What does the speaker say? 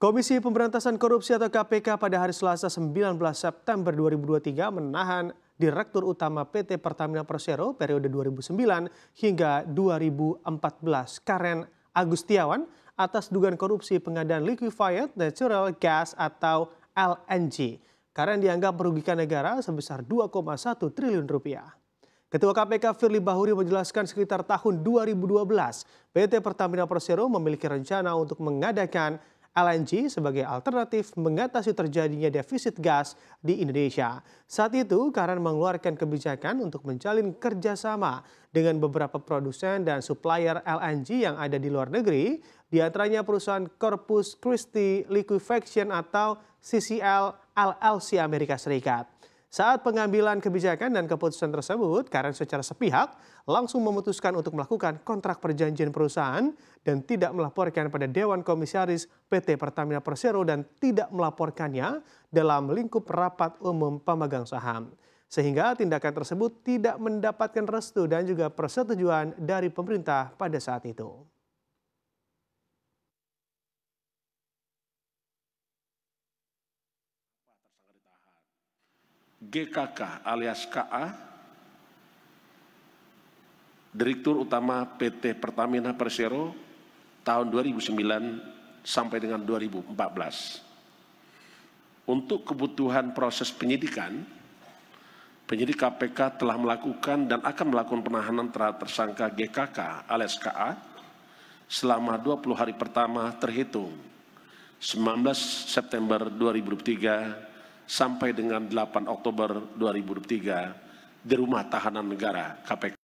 Komisi Pemberantasan Korupsi atau KPK pada hari Selasa 19 September 2023 menahan Direktur Utama PT Pertamina Persero periode 2009 hingga 2014 Karen Agustiawan atas dugaan korupsi pengadaan liquefied natural gas atau LNG. Karen dianggap merugikan negara sebesar 2,1 triliun rupiah. Ketua KPK Firly Bahuri menjelaskan sekitar tahun 2012 PT Pertamina Persero memiliki rencana untuk mengadakan LNG sebagai alternatif mengatasi terjadinya defisit gas di Indonesia. Saat itu, Karen mengeluarkan kebijakan untuk menjalin kerjasama dengan beberapa produsen dan supplier LNG yang ada di luar negeri, di antaranya perusahaan Corpus Christi Liquefaction atau CCL LLC Amerika Serikat. Saat pengambilan kebijakan dan keputusan tersebut, Karen secara sepihak langsung memutuskan untuk melakukan kontrak perjanjian perusahaan dan tidak melaporkan pada Dewan Komisaris PT Pertamina Persero dan tidak melaporkannya dalam lingkup rapat umum pemegang saham. Sehingga tindakan tersebut tidak mendapatkan restu dan juga persetujuan dari pemerintah pada saat itu. GKK alias KA, Direktur Utama PT Pertamina Persero tahun 2009 sampai dengan 2014. Untuk kebutuhan proses penyidikan, penyidik KPK telah melakukan dan akan melakukan penahanan terhadap tersangka GKK alias KA selama 20 hari pertama terhitung 19 September 2003 sampai dengan 8 Oktober 2023 di rumah tahanan negara KPK.